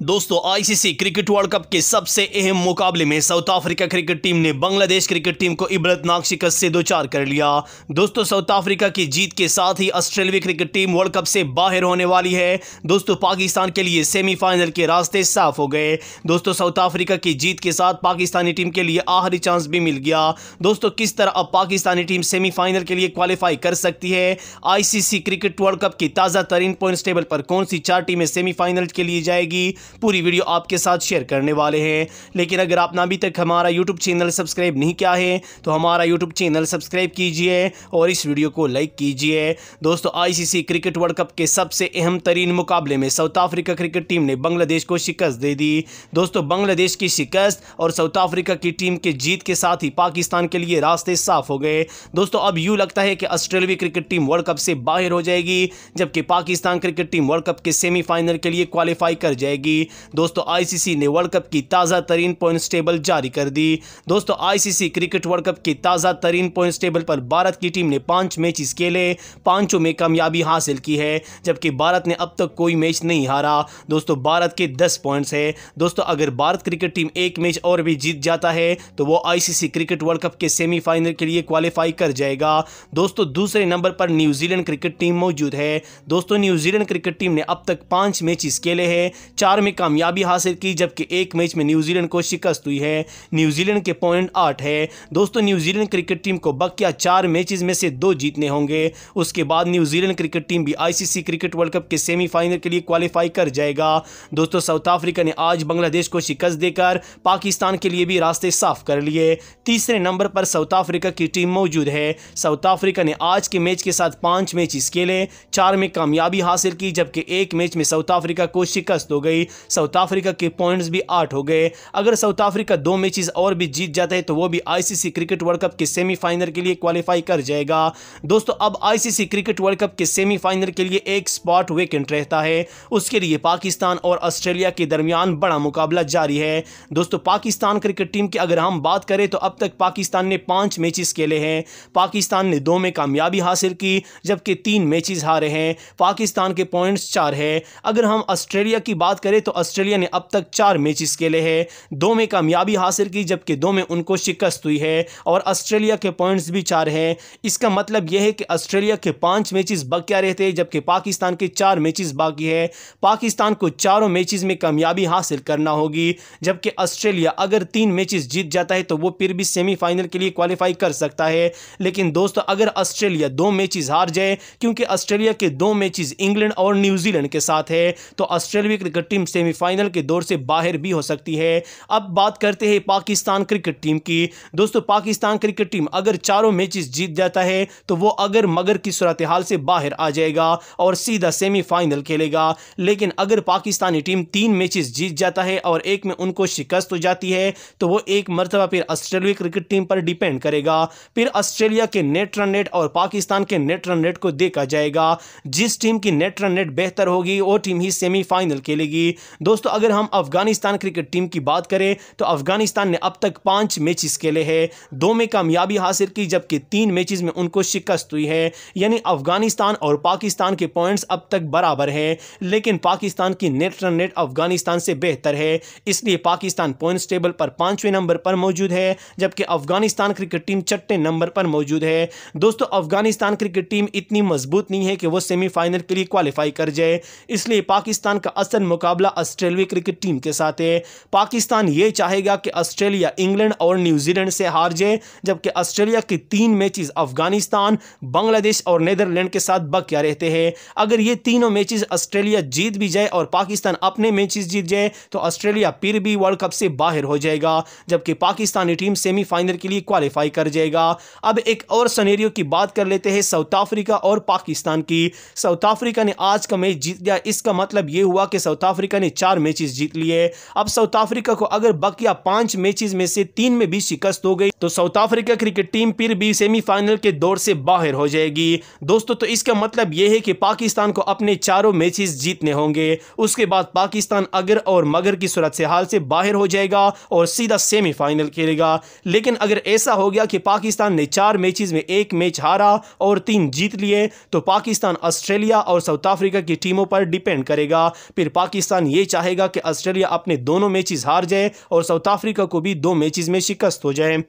दोस्तों ICC cricket world cup के सबसे अहम मुकाबले में साउथ अफ्रीका क्रिकेट टीम ने बांग्लादेश क्रिकेट टीम को इबरतनाक शिकस्त से दो चार कर लिया। दोस्तों साउथ अफ्रीका की जीत के साथ ही Australia cricket team world cup से बाहर होने वाली है। दोस्तों, पाकिस्तान के लिए सेमीफाइनल के रास्ते साफ़ हो गए। दोस्तों साउथ अफ्रीका की जीत के साथ पाकिस्तानी टीम के लिए आखिरी चांस भी मिल गया। दोस्तों, किस तरह अब पाकिस्तानी टीम सेमीफाइनल के लिए क्वालिफाई कर सकती है? आईसीसी क्रिकेट वर्ल्ड कप की ताज़ा तरीन पॉइंट्स टेबल पर कौन सी चार टीमें सेमीफाइनल के लिए जाएगी? पूरी वीडियो आपके साथ शेयर करने वाले हैं। लेकिन अगर आपने अभी तक हमारा यूट्यूब चैनल सब्सक्राइब नहीं किया है तो हमारा यूट्यूब चैनल सब्सक्राइब कीजिए और इस वीडियो को लाइक कीजिए। दोस्तों आईसीसी क्रिकेट वर्ल्ड कप के सबसे अहम तरीन मुकाबले में साउथ अफ्रीका क्रिकेट टीम ने बांग्लादेश को शिकस्त दे दी। दोस्तों बांग्लादेश की शिकस्त और साउथ अफ्रीका की टीम के जीत के साथ ही पाकिस्तान के लिए रास्ते साफ़ हो गए। दोस्तों, अब यूँ लगता है कि Australia cricket team world cup से बाहर हो जाएगी, जबकि Pakistan cricket team world cup के सेमीफाइनल के लिए क्वालिफाई कर जाएगी। दोस्तों आईसीसी ने वर्ल्ड कप की ताज़ा तरीन पॉइंट्स टेबल जारी कर दी। दोस्तों आईसीसी क्रिकेट वर्ल्ड कप की ताज़ा तरीन पॉइंट्स टेबल पर भारत की टीम ने पाँच मैच खेले, पाँचों में कामयाबी हासिल की है, जबकि भारत ने अब तक कोई मैच नहीं हारा। दोस्तों, भारत के दस पॉइंट्स है। दोस्तों, अगर भारत क्रिकेट टीम एक मैच और भी जीत जाता है तो वो आईसीसी क्रिकेट वर्ल्ड कप के सेमीफाइनल के लिए क्वालिफाई कर जाएगा। दोस्तों, दूसरे नंबर पर न्यूजीलैंड क्रिकेट टीम मौजूद है। दोस्तों न्यूजीलैंड क्रिकेट टीम ने अब तक पाँच मैच खेले हैं, चार में कामयाबी हासिल की, जबकि एक मैच में न्यूजीलैंड को शिकस्त हुई है। न्यूजीलैंड के पॉइंट आठ है। दोस्तों, न्यूजीलैंड क्रिकेट टीम को बकिया चार मैचेस में से दो जीतने होंगे। उसके बाद न्यूजीलैंड क्रिकेट टीम भी आईसीसी क्रिकेट वर्ल्ड कप के सेमीफाइनल के लिए क्वालिफाई कर जाएगा। दोस्तों, साउथ अफ्रीका ने आज बांग्लादेश को शिकस्त देकर पाकिस्तान के लिए भी रास्ते साफ़ कर लिए। तीसरे नंबर पर साउथ अफ्रीका की टीम मौजूद है। साउथ अफ्रीका ने आज के मैच के साथ पाँच मैच खेले, चार में कामयाबी हासिल की, जबकि एक मैच में साउथ अफ्रीका को शिकस्त हो गई। साउथ अफ्रीका के पॉइंट्स भी आठ हो गए। अगर साउथ अफ्रीका दो मैचेस और भी जीत जाता है तो वो भी आईसीसी क्रिकेट वर्ल्ड कप के सेमीफाइनल के लिए क्वालिफाई कर जाएगा। दोस्तों, अब आईसीसी क्रिकेट वर्ल्ड कप के सेमीफाइनल के लिए एक स्पॉट वेकेंट रहता है। उसके लिए पाकिस्तान और ऑस्ट्रेलिया के दरमियान बड़ा मुकाबला जारी है। दोस्तों, पाकिस्तान क्रिकेट टीम की अगर हम बात करें तो अब तक पाकिस्तान ने पाँच मैचेस खेले हैं। पाकिस्तान ने दो में कामयाबी हासिल की, जबकि तीन मैचेस हारे हैं। पाकिस्तान के पॉइंट्स चार है। अगर हम ऑस्ट्रेलिया की बात करें तो ऑस्ट्रेलिया ने अब तक चार मैचेस खेले हैं। दो में कामयाबी हासिल की, जबकि दो में उनको शिकस्त हुई है और ऑस्ट्रेलिया के पॉइंट्स भी चार हैं। इसका मतलब यह है कि ऑस्ट्रेलिया के पाँच मैचेस बकिया रहते हैं जबकि पाकिस्तान के चार मैचेस बाकी है। पाकिस्तान को चारों मैचेस में कामयाबी हासिल करना होगी, जबकि ऑस्ट्रेलिया अगर तीन मैचेस जीत जाता है तो वो फिर भी सेमीफाइनल के लिए क्वालिफाई कर सकता है। लेकिन दोस्तों, अगर ऑस्ट्रेलिया दो मैचेस हार जाए, क्योंकि ऑस्ट्रेलिया के दो मैचेस इंग्लैंड और न्यूजीलैंड के साथ है तो ऑस्ट्रेलिया क्रिकेट टीम सेमीफाइनल के दौर से बाहर भी हो सकती है। अब बात करते हैं पाकिस्तान क्रिकेट टीम की। दोस्तों, पाकिस्तान क्रिकेट टीम अगर चारों मैचेस जीत जाता है तो वो अगर मगर की सूरत हाल से बाहर आ जाएगा और सीधा सेमीफाइनल खेलेगा। लेकिन अगर पाकिस्तानी टीम तीन मैचेस जीत जाता है और एक में उनको शिकस्त हो जाती है तो वो एक मरतबा फिर ऑस्ट्रेलिया क्रिकेट टीम पर डिपेंड करेगा। फिर ऑस्ट्रेलिया के नेट रन रेट और पाकिस्तान के नेट रन रेट को देखा जाएगा। जिस टीम की नेट रन रेट बेहतर होगी, वो टीम ही सेमीफाइनल खेलेगी। दोस्तों, अगर हम अफ़गानिस्तान क्रिकेट टीम की बात करें तो अफ़गानिस्तान ने अब तक पाँच मैचेस खेले हैं। दो में कामयाबी हासिल की, जबकि तीन मैचेस में उनको शिकस्त हुई है। यानी अफ़गानिस्तान और पाकिस्तान के पॉइंट्स अब तक बराबर है, लेकिन पाकिस्तान की नेट रन रेट अफ़गानिस्तान से बेहतर है। इसलिए पाकिस्तान पॉइंट्स टेबल पर पाँचवें नंबर पर मौजूद है, जबकि अफ़गानिस्तान क्रिकेट टीम छठे नंबर पर मौजूद है। दोस्तों, अफ़गानिस्तान क्रिकेट टीम इतनी मज़बूत नहीं है कि वो सेमीफाइनल के लिए क्वालिफाई कर जाए। इसलिए पाकिस्तान का असल मुकाबला ऑस्ट्रेलिया क्रिकेट टीम के साथ है। पाकिस्तान ये चाहेगा कि ऑस्ट्रेलिया इंग्लैंड और न्यूजीलैंड से हार जाए, जबकि ऑस्ट्रेलिया के तीन मैचेस अफ़गानिस्तान, बांग्लादेश और नीदरलैंड के साथ बकिया रहते हैं। अगर ये तीनों मैचेस ऑस्ट्रेलिया जीत भी जाए और पाकिस्तान अपने मैचेस जीत जाए तो ऑस्ट्रेलिया फिर भी वर्ल्ड कप से बाहर हो जाएगा, जबकि पाकिस्तानी टीम सेमीफाइनल के लिए क्वालिफाई कर जाएगा। अब एक और सनेरियो की बात कर लेते हैं साउथ अफ्रीका और पाकिस्तान की। साउथ अफ्रीका ने आज का मैच जीत लिया। इसका मतलब ये हुआ कि साउथ अफ्रीका ने चार मैचेस जीत लिए अब साउथ अफ्रीका को अगर बकिया पाँच मैचेस में से तीन में भी शिकस्त हो गई तो साउथ अफ्रीका क्रिकेट टीम फिर भी सेमीफाइनल के दौर से बाहर हो जाएगी। दोस्तों तो इसका मतलब यह है कि पाकिस्तान को अपने चारों मैचेस जीतने होंगे। उसके बाद पाकिस्तान अगर और मगर की सूरत से हाल से बाहर हो जाएगा और सीधा सेमीफाइनल खेलेगा। लेकिन अगर ऐसा हो गया कि पाकिस्तान ने चार मैचेस में एक मैच हारा और तीन जीत लिए तो पाकिस्तान ऑस्ट्रेलिया और साउथ अफ्रीका की टीमों पर डिपेंड करेगा। फिर पाकिस्तान ये चाहेगा कि ऑस्ट्रेलिया अपने दोनों मैचेस हार जाए और साउथ अफ्रीका को भी दो मैचेस में शिकस्त हो जाए।